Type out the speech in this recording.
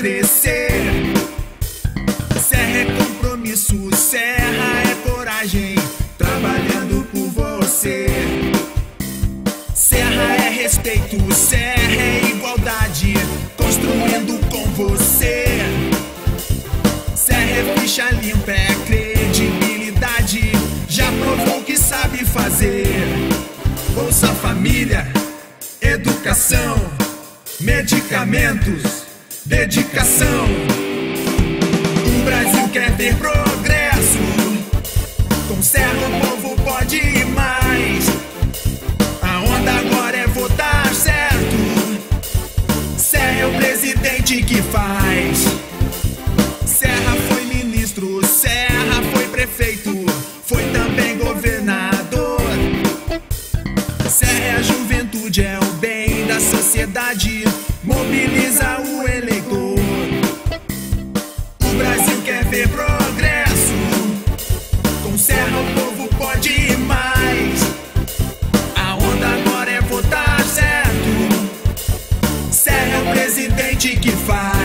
crescer. Serra é compromisso, Serra é coragem, trabalhando por você. Serra é respeito, Serra é igualdade, construindo com você. Serra é ficha limpa, é credibilidade, já provou que sabe fazer. Bolsa Família, educação, medicamentos, dedicação. O Brasil quer ver progresso. Com Serra o povo pode ir mais. A onda agora é votar certo. Serra é o presidente que faz. Serra foi ministro, Serra foi prefeito, foi também governador. Serra é a juventude, é o bem da sociedade, gente que faz.